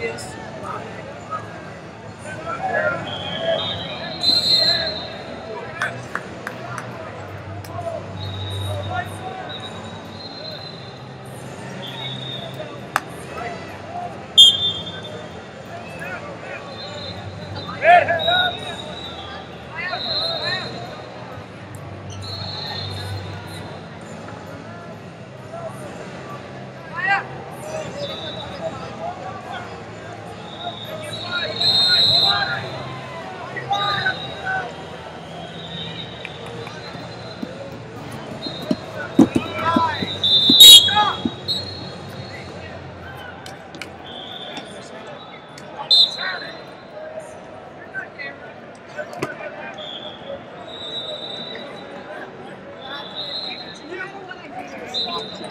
This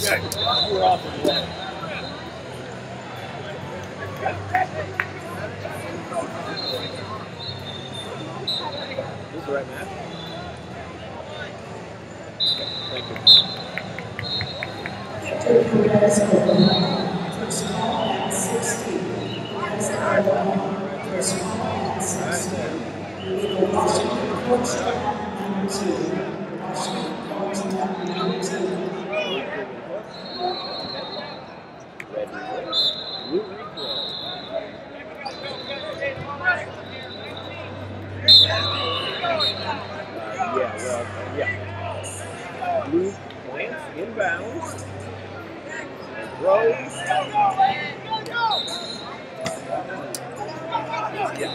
Perez Oklahoma. First call at 60. Perez Oklahoma. First call at 60. Legal Washington court stop number two. Washington yeah. Blue plants inbounds. Throws. Yeah.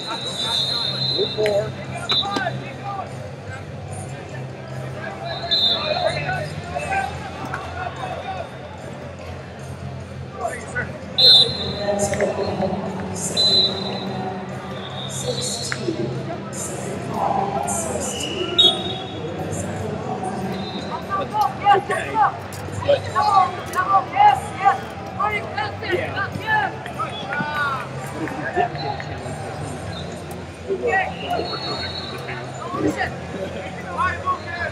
Blue four. Perez Oklahoma. Okay. But But if you didn't get a challenge, we will overtime to the town. Got it,